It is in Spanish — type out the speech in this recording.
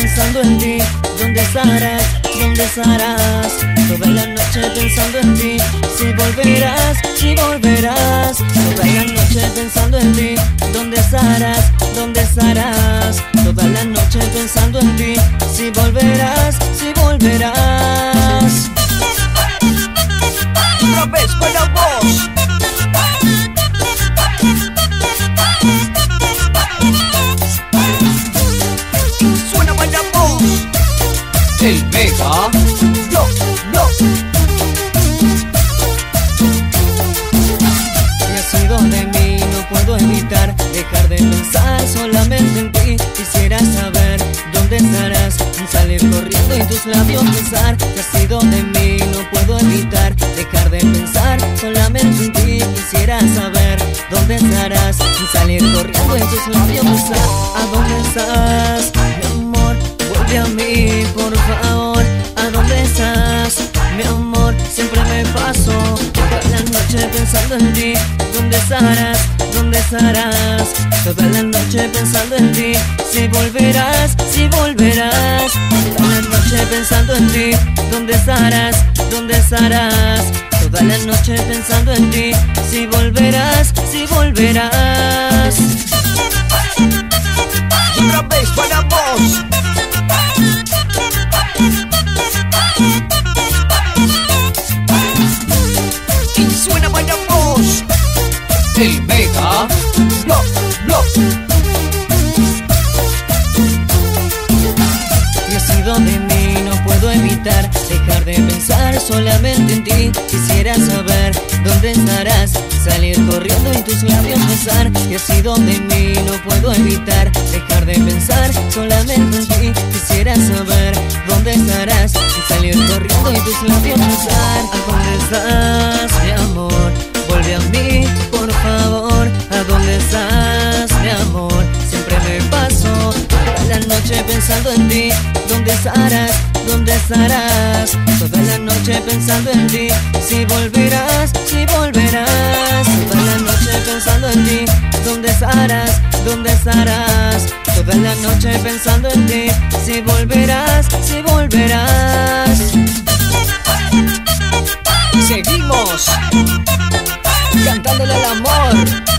pensando en ti ¿Dónde estarás? ¿Dónde estarás? Toda la noche pensando en ti Si volverás, si volverás Toda la noche pensando en ti ¿Dónde estarás? ¿Dónde estarás? El Mega No, no. Y ha sido de mí, no puedo evitar Dejar de pensar solamente en ti. Quisiera saber dónde estarás Salir corriendo y tus labios besar. Y ha sido de mí, no puedo evitar Dejar de pensar solamente en ti. Quisiera saber dónde estarás Salir corriendo y tus labios besar. ¿A dónde estás, mi amor? Vuelve a mí, por favor ¿A dónde estás, mi amor? Siempre me paso toda la noche pensando en ti ¿Dónde estarás? ¿Dónde estarás? Toda la noche pensando en ti Si volverás, si volverás Toda la noche pensando en ti ¿Dónde estarás? ¿Dónde estarás? Toda la noche pensando en ti Si volverás, si volverás solamente en ti. Quisiera saber dónde estarás Salir corriendo y tus labios besar. Y ha sido de mí, no puedo evitar Dejar de pensar solamente en ti. Quisiera saber dónde estarás Salir corriendo y tus labios besar. ¿A dónde pensando en ti, ¿dónde estarás? ¿Dónde estarás? Toda la noche pensando en ti, si volverás, si volverás. Toda la noche pensando en ti, ¿dónde estarás? ¿Dónde estarás? Toda la noche pensando en ti, si volverás, si volverás. Seguimos cantándole el amor.